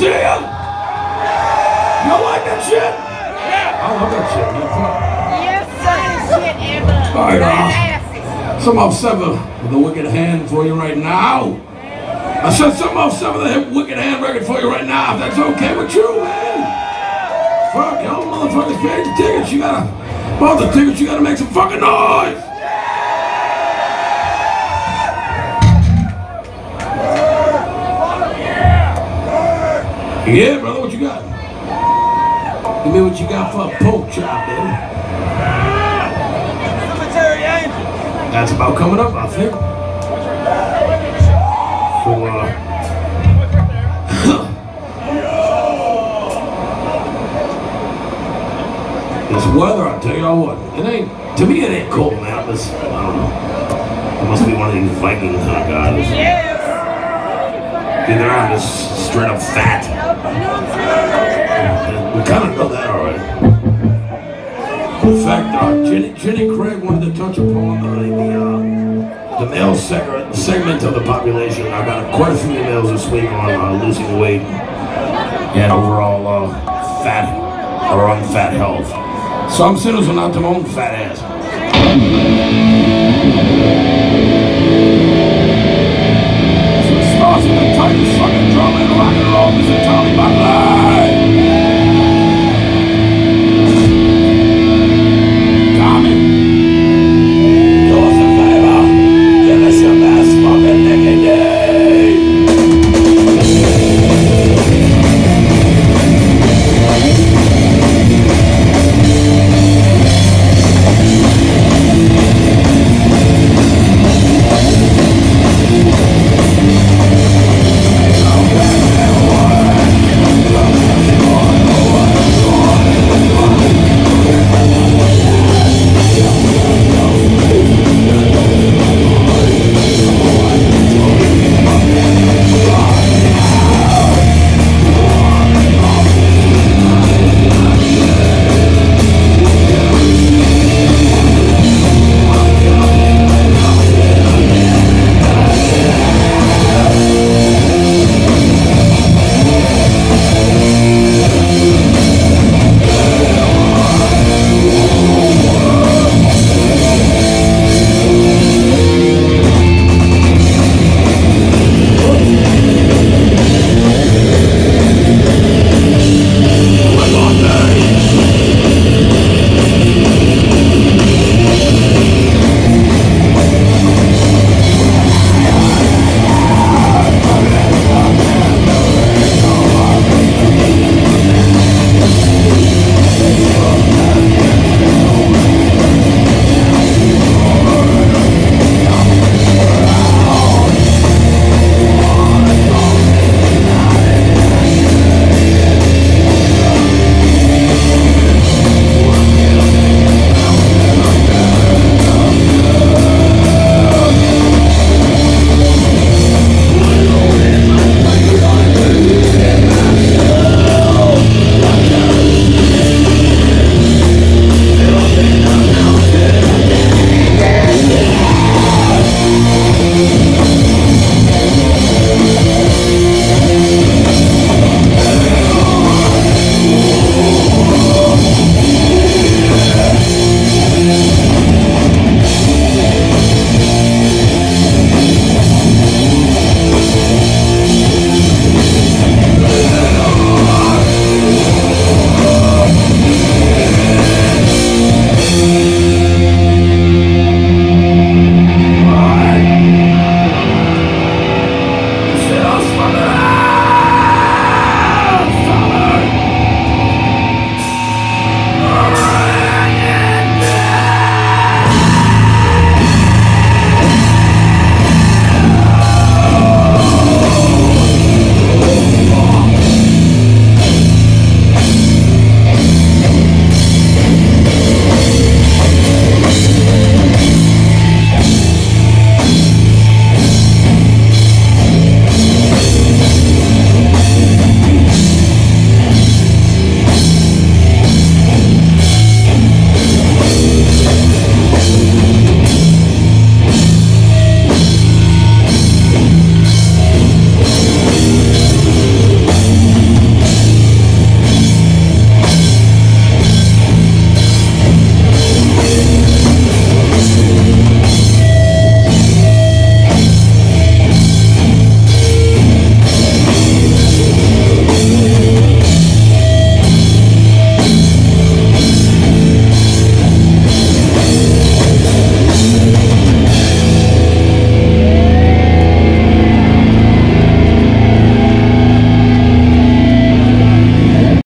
see you. You like that shit? Yeah. I love that shit. Yes, son, shit, Amber. All right, Asses. Some of seven with a wicked hand for you right now. I said some of Sever the Wicked Hand record for you right now. If that's okay with you, man. Fuck, y'all motherfuckers paid the tickets. You gotta, bought the tickets. You gotta make some fucking noise. Yeah, brother, what you got? Give me what you got for a pork chop, baby. Cemetery Angel. That's about coming up, I think. So, uh, this weather, I'll tell y'all what, it ain't, to me it ain't cold, man. This, I don't know. It must be one of these Viking kind of guys. Either I'm just straight up fat. We kind of know that already. In fact, uh, Jenny, Jenny Craig wanted to touch upon uh, the, uh, the male seg- segment of the population. I got quite a few emails this week on uh, losing weight and overall uh, fat or unfat health. Some sinners are not their own fat ass. So it starts with the tightest fucking roll rock and roll, is totally my.